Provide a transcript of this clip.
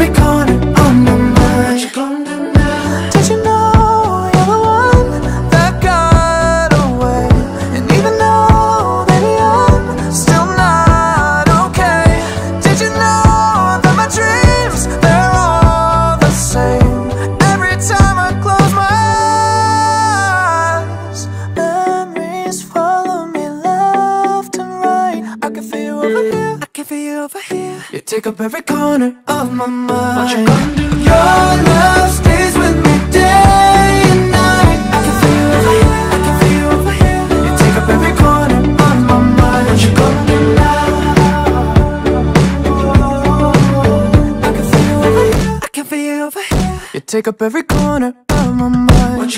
every corner on my mind. What? Did you know you're the one that got away? And even though, baby, I'm still not okay Did you know that my dreams, they're all the same? Every time I close my eyes Memories follow me left and right. I can feel over coffee over here. You take up every corner of my mind What you gonna do? Your love stays with me day and night. I can feel you over here, I can feel you over here. You take up every corner of my mind. What you gonna do now? I can feel you over here, I can feel you over here. You take up every corner of my mind.